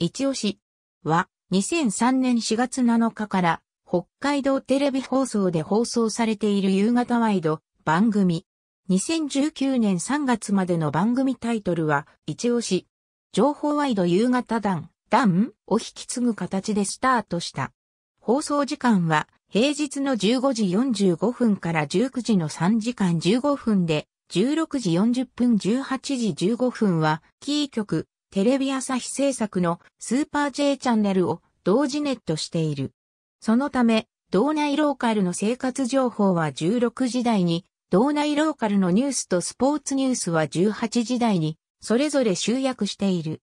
一押しは2003年4月7日から北海道テレビ放送で放送されている夕方ワイド番組。2019年3月までの番組タイトルは一押し。情報ワイド夕方団、団を引き継ぐ形でスタートした。放送時間は平日の15時45分から19時の3時間15分で、16時40分18時15分は、キー局、テレビ朝日制作のスーパー J チャンネルを同時ネットしている。そのため、道内ローカルの生活情報は16時台に、道内ローカルのニュースとスポーツニュースは18時台に、それぞれ集約している。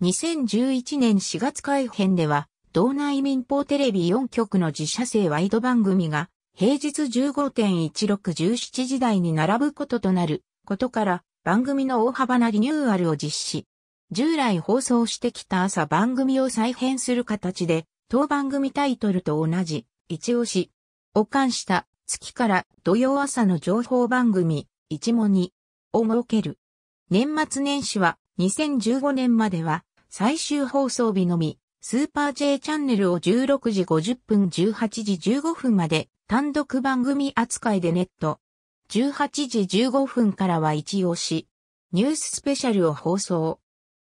2011年4月改編では、道内民放テレビ4局の自社製ワイド番組が平日15.1617時台に並ぶこととなることから番組の大幅なリニューアルを実施。従来放送してきた朝番組を再編する形で当番組タイトルと同じ一押しを冠した月から土曜朝の情報番組一問にを設ける。年末年始は2015年までは最終放送日のみスーパー J チャンネルを16時50分18時15分まで単独番組扱いでネット。18時15分からは一押し。ニューススペシャルを放送。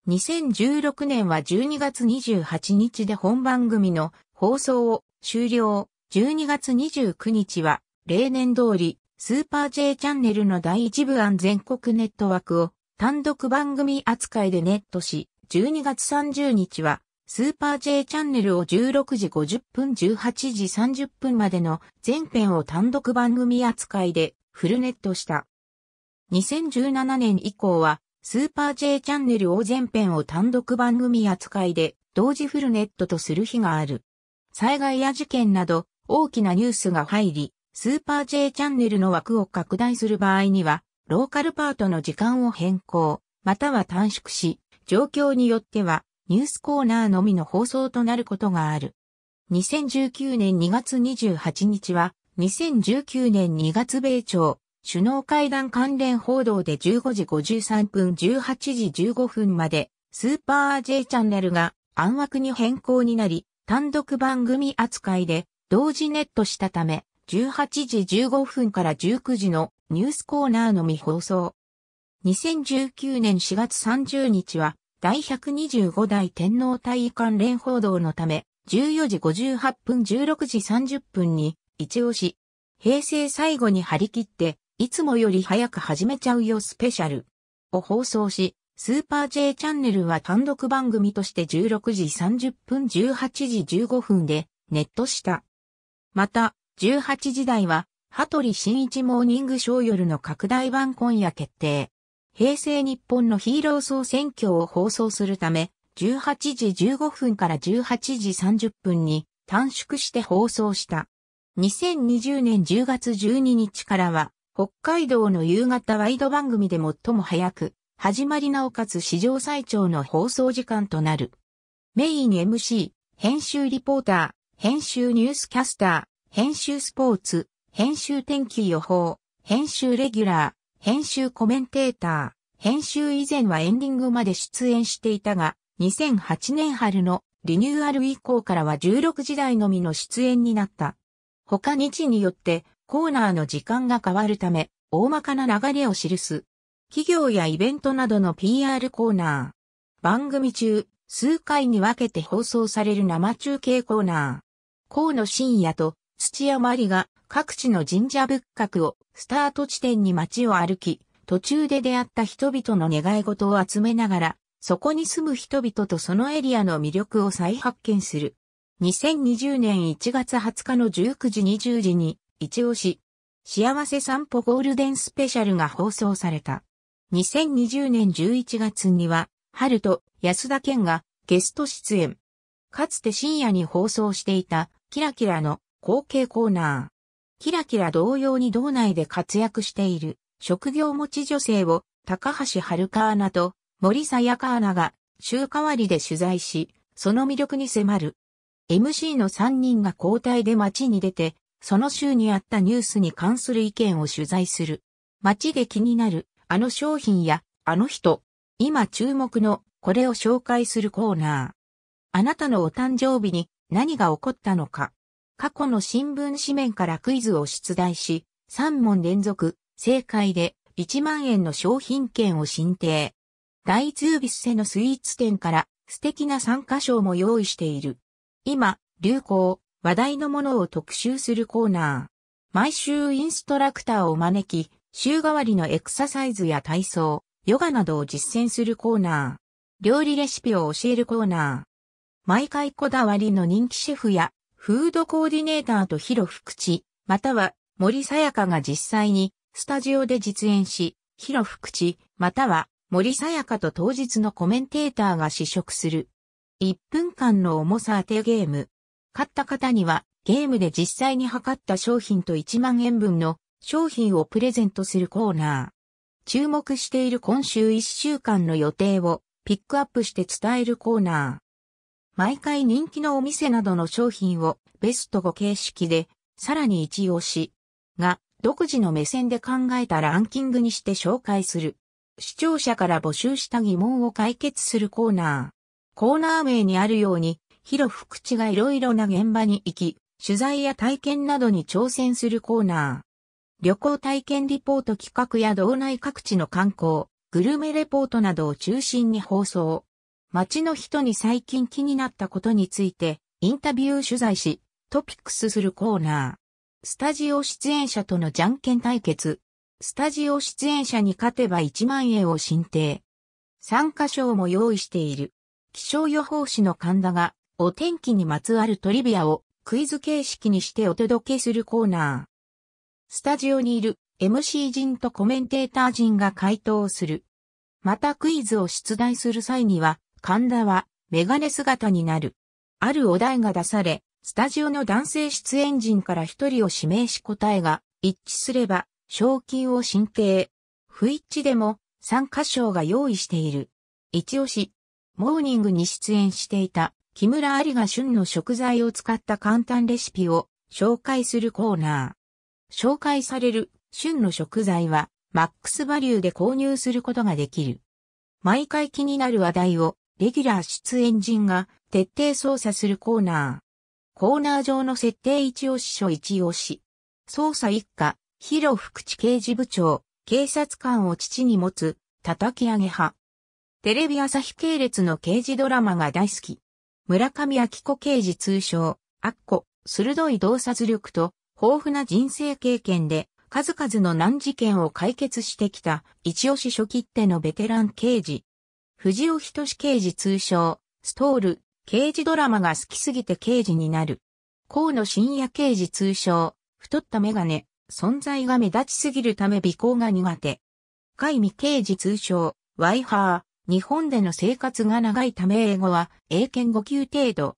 2016年は12月28日で本番組の放送を終了。12月29日は例年通りスーパー J チャンネルの第一部案全国ネット枠を単独番組扱いでネットし、12月30日はスーパー J チャンネルを16時50分18時30分までの全編を単独番組扱いでフルネットした。2017年以降はスーパー J チャンネルを全編を単独番組扱いで同時フルネットとする日がある。災害や事件など大きなニュースが入り、スーパー J チャンネルの枠を拡大する場合には、ローカルパートの時間を変更、または短縮し、状況によってはニュースコーナーのみの放送となることがある。2019年2月28日は、2019年2月米朝首脳会談関連報道で15時53分18時15分まで、スーパー J チャンネルが暗枠に変更になり、単独番組扱いで同時ネットしたため、18時15分から19時のニュースコーナーのみ放送。2019年4月30日は第125代天皇体位関連報道のため、14時58分16時30分に、一押し、平成最後に張り切って、いつもより早く始めちゃうよスペシャルを放送し、スーパー J チャンネルは単独番組として16時30分18時15分でネットした。また、18時台は、羽鳥新一モーニングショー夜の拡大版今夜決定。平成日本のヒーロー総選挙を放送するため、18時15分から18時30分に短縮して放送した。2020年10月12日からは、北海道の夕方ワイド番組で最も早く、始まりなおかつ史上最長の放送時間となる。メイン MC、編集リポーター、編集ニュースキャスター、編集スポーツ、編集天気予報、編集レギュラー、編集コメンテーター、編集以前はエンディングまで出演していたが、2008年春のリニューアル以降からは16時台のみの出演になった。他日によってコーナーの時間が変わるため、大まかな流れを記す。企業やイベントなどの PR コーナー。番組中、数回に分けて放送される生中継コーナー。河野深夜と土屋まりが各地の神社仏閣をスタート地点に街を歩き、途中で出会った人々の願い事を集めながら、そこに住む人々とそのエリアの魅力を再発見する。2020年1月20日の19時20時に、一押し、幸せ散歩ゴールデンスペシャルが放送された。2020年11月には、春と安田健がゲスト出演。かつて深夜に放送していた、キラキラの後継コーナー。キラキラ同様に道内で活躍している職業持ち女性を高橋遥アナと森さやかアナが週替わりで取材し、その魅力に迫る。MC の3人が交代で街に出て、その週にあったニュースに関する意見を取材する。街で気になるあの商品やあの人、今注目のこれを紹介するコーナー。あなたのお誕生日に何が起こったのか。過去の新聞紙面からクイズを出題し、3問連続、正解で1万円の商品券を申請。大通ビッセのスイーツ店から素敵な参加賞も用意している。今、流行、話題のものを特集するコーナー。毎週インストラクターを招き、週替わりのエクササイズや体操、ヨガなどを実践するコーナー。料理レシピを教えるコーナー。毎回こだわりの人気シェフやフードコーディネーターと広福地、または森さやかが実際にスタジオで実演し、広福地、または森さやかと当日のコメンテーターが試食する。1分間の重さ当てゲーム。買った方にはゲームで実際に測った商品と1万円分の商品をプレゼントするコーナー。注目している今週1週間の予定をピックアップして伝えるコーナー。毎回人気のお店などの商品をベスト5形式で、さらに一押しが独自の目線で考えたランキングにして紹介する。視聴者から募集した疑問を解決するコーナー。コーナー名にあるように、広福地がいろいろな現場に行き、取材や体験などに挑戦するコーナー。旅行体験リポート企画や道内各地の観光、グルメレポートなどを中心に放送。街の人に最近気になったことについてインタビュー取材し、トピックスするコーナー。スタジオ出演者とのじゃんけん対決。スタジオ出演者に勝てば1万円を申請。参加賞も用意している。気象予報士の神田がお天気にまつわるトリビアをクイズ形式にしてお届けするコーナー。スタジオにいる MC 陣とコメンテーター陣が回答する。またクイズを出題する際には神田はメガネ姿になる。あるお題が出され、スタジオの男性出演陣から一人を指名し答えが一致すれば、賞金を申請。不一致でも参加賞が用意している。一押し。モーニングに出演していた木村ありが旬の食材を使った簡単レシピを紹介するコーナー。紹介される旬の食材はマックスバリューで購入することができる。毎回気になる話題をレギュラー出演陣が徹底操作するコーナー。コーナー上の設定一押し書一押し。捜査一課、広福地刑事部長、警察官を父に持つ、叩き上げ派。テレビ朝日系列の刑事ドラマが大好き。村上明子刑事通称、アッコ、鋭い洞察力と豊富な人生経験で数々の難事件を解決してきた一押し初期手のベテラン刑事。藤尾仁刑事通称、ストール、刑事ドラマが好きすぎて刑事になる。河野深夜刑事通称、太ったメガネ、存在が目立ちすぎるため尾行が苦手。海未刑事通称、ワイハー、日本での生活が長いため英語は英検5級程度。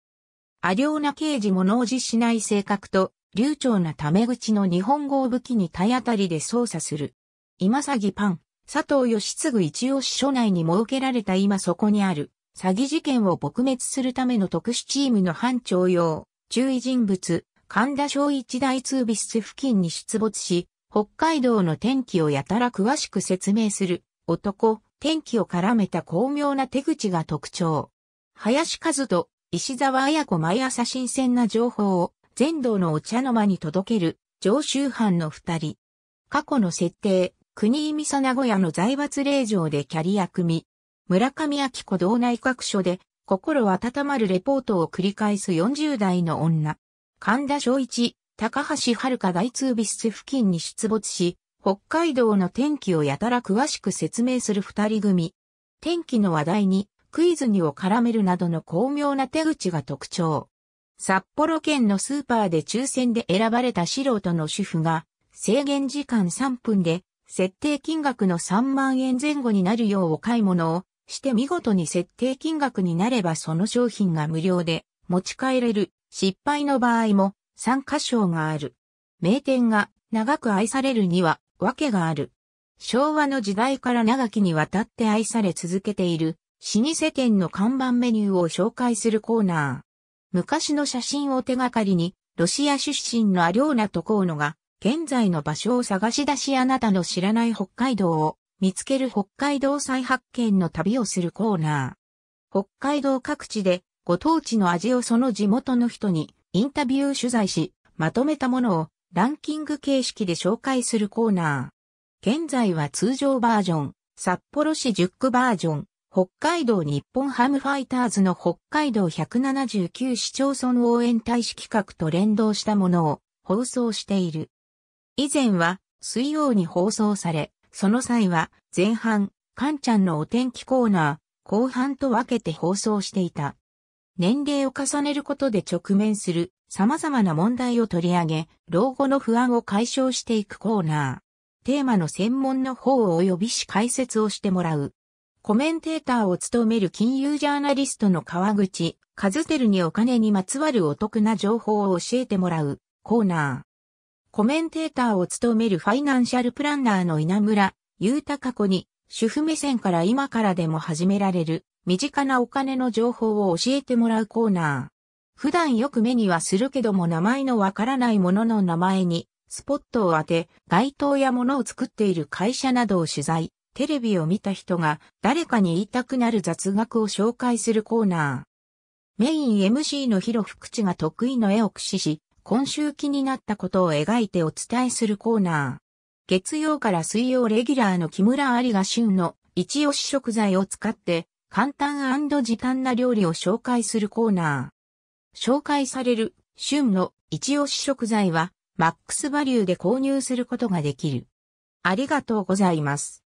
あ良な刑事物おじしない性格と、流暢なタメ口の日本語を武器に体当たりで操作する。今詐欺パン、佐藤義継一押し署内に設けられた今そこにある。詐欺事件を撲滅するための特殊チームの班長用、注意人物、神田小一大通ビス付近に出没し、北海道の天気をやたら詳しく説明する。男、天気を絡めた巧妙な手口が特徴。林和人、石沢彩子毎朝新鮮な情報を全道のお茶の間に届ける常習犯の二人。過去の設定、国井美佐名古屋の財閥令嬢でキャリア組。村上明子道内閣所で心温まるレポートを繰り返す40代の女。神田正一、高橋遥大通ビス付近に出没し、北海道の天気をやたら詳しく説明する二人組。天気の話題にクイズにを絡めるなどの巧妙な手口が特徴。札幌県のスーパーで抽選で選ばれた素人の主婦が制限時間3分で設定金額の3万円前後になるようお買い物をして見事に設定金額になればその商品が無料で持ち帰れる失敗の場合も参加賞がある。名店が長く愛されるには訳がある。昭和の時代から長きにわたって愛され続けている老舗店の看板メニューを紹介するコーナー。昔の写真を手がかりにロシア出身のアリョーナと河野が現在の場所を探し出しあなたの知らない北海道を見つける北海道再発見の旅をするコーナー。北海道各地でご当地の味をその地元の人にインタビュー取材し、まとめたものをランキング形式で紹介するコーナー。現在は通常バージョン、札幌市10区バージョン、北海道日本ハムファイターズの北海道179市町村応援大使企画と連動したものを放送している。以前は水曜に放送され、その際は前半、カンちゃんのお天気コーナー、後半と分けて放送していた。年齢を重ねることで直面する様々な問題を取り上げ、老後の不安を解消していくコーナー。テーマの専門の方を及びし解説をしてもらう。コメンテーターを務める金融ジャーナリストの川口、和照にお金にまつわるお得な情報を教えてもらうコーナー。コメンテーターを務めるファイナンシャルプランナーの稲村、ゆうたか子に、主婦目線から今からでも始められる、身近なお金の情報を教えてもらうコーナー。普段よく目にはするけども名前のわからないものの名前に、スポットを当て、街灯や物を作っている会社などを取材。テレビを見た人が誰かに言いたくなる雑学を紹介するコーナー。メイン MC の広福地が得意の絵を駆使し、今週気になったことを描いてお伝えするコーナー。月曜から水曜レギュラーの木村有が旬の一押し食材を使って簡単時短な料理を紹介するコーナー。紹介される旬の一押し食材はマックスバリューで購入することができる。ありがとうございます。